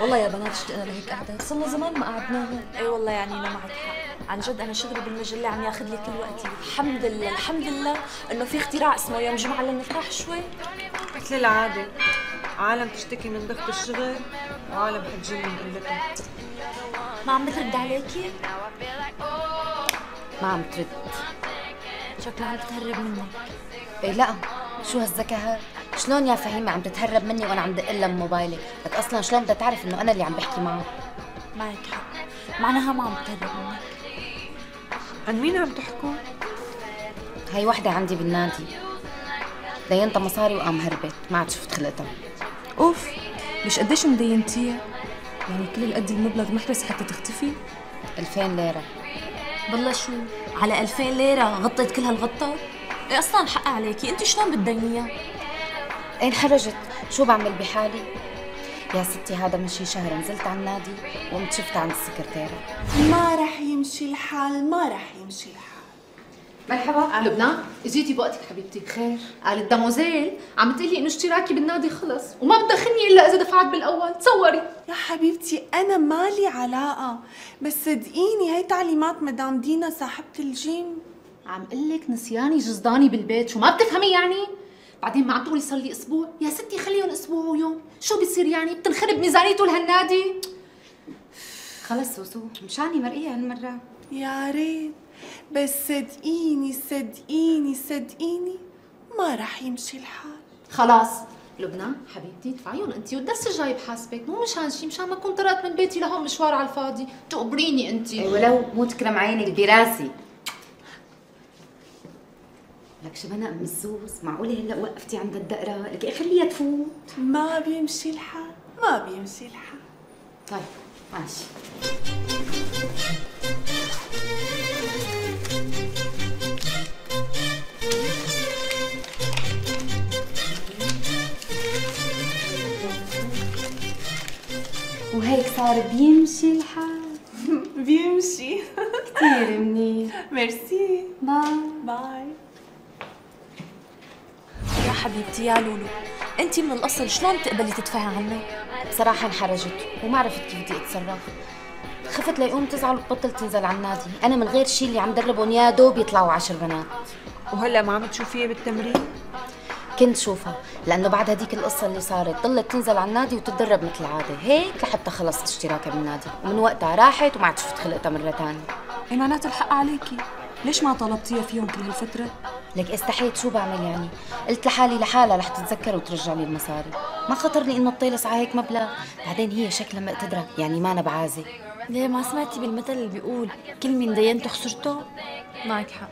والله يا بنات اشتقنا لهيك قعدات صرنا زمان ما قعدنا. اي والله يعني أنا معك حق. عن جد أنا شغلي بالمجلة عم ياخذ لي كل وقتي. الحمد لله الحمد لله إنه في اختراع اسمه يوم جمعة لنرتاح شوي. مثل العادة عالم تشتكي من ضغط الشغل وعالم حتجي من قلتها ما عم بترد عليكي ما عم ترد. شكلها عم تتهرب منك. إيه لا. شو هالذكاء شلون يا فهيمة عم تتهرب مني وأنا عم دق لها من موبايلي؟ لك أصلا شلون بدها تعرف إنه أنا اللي عم بحكي معها معك حق. معناها ما عم تتهرب منك. عن مين عم تحكوا؟ هاي وحدة عندي بالنادي. دينتها مصاري وقام هربت. ما عاد شفت خلقتها. أوف ليش قديش مدينتيها؟ يعني كل القد المبلغ محرز حتى تختفي؟ 2000 ليرة. بالله شو؟ على 2000 ليرة غطيت كل هالغطه إيه أصلا حق عليكي. انت شلون بتدينيها؟ انحرجت شو بعمل بحالي؟ يا ستي هذا من شي شهر نزلت على النادي وقمت شفتها عند السكرتيرة. ما رح يمشي الحال ما رح يمشي الحال. مرحبا. لبنان إجيتي بوقتك حبيبتي. خير. قالت داموزيل عم تقلي إنه اشتراكي بالنادي خلص. وما بتدخلني إلا إذا دفعت بالأول. تصوري. يا حبيبتي أنا مالي علاقة. بس صدقيني هي تعليمات مدام دينا صاحبة الجيم. عم قلك نسياني جزداني بالبيت. شو ما بتفهمي يعني؟ بعدين ما عم تقولي صار لي أسبوع. يا ستي خليهم أسبوع ويوم. شو بيصير يعني؟ بتنخرب ميزانيته لهالنادي خلص سوسو مشاني مرقية هالمرة. يا ريت. بس صدقيني صدقيني صدقيني ما رح يمشي الحال. خلاص. لبنان حبيبتي ادفعيهم انت والدرس الجاي بحاسبك. مو مشان شي مشان ما كنت طلعت من بيتي لهون مشوار على الفاضي. تقبريني انت اي ولو مو تكرم عينك براسي لك شبنا ام السوس معقولة هلا وقفتي عند الدقرة؟ لك إيه خليها تفوت. ما بيمشي الحال ما بيمشي الحال. طيب ماشي. وهيك صار بيمشي الحال. بيمشي. كثير منيح. Merci. Bye. Bye. حبيبتي يا لولو. انت من الأصل شلون بتقبلي تدفعي عنه بصراحة انحرجت وما عرفت كيف بدي أتصرف. خفت ليقوم تزعل وتبطل تنزل على النادي. أنا من غير شي اللي عم دربهم يا دوب يطلعوا عشر بنات. وهلا ما عم تشوفيها بالتمرين؟ كنت شوفها لأنه بعد هديك القصة اللي صارت ضلت تنزل على النادي وتتدرب مثل العاده هيك لحتى خلصت اشتراكها بالنادي. ومن وقتها راحت وما عاد شفت خلقتها مرة ثانية إيه معناته الحق عليكي. ليش ما طلبتيها فيهم كل هالفترة؟ لك استحيت شو بعمل يعني؟ قلت لحالي لحالها رح تتذكر وترجع لي المصاري. ما خطر لي إنه تطيلس على هيك مبلغ. بعدين هي شكلها مقتدره يعني ما أنا بعازي ليه ما سمعتي بالمثل اللي بيقول كل مين دينته خسرته؟ معك حق.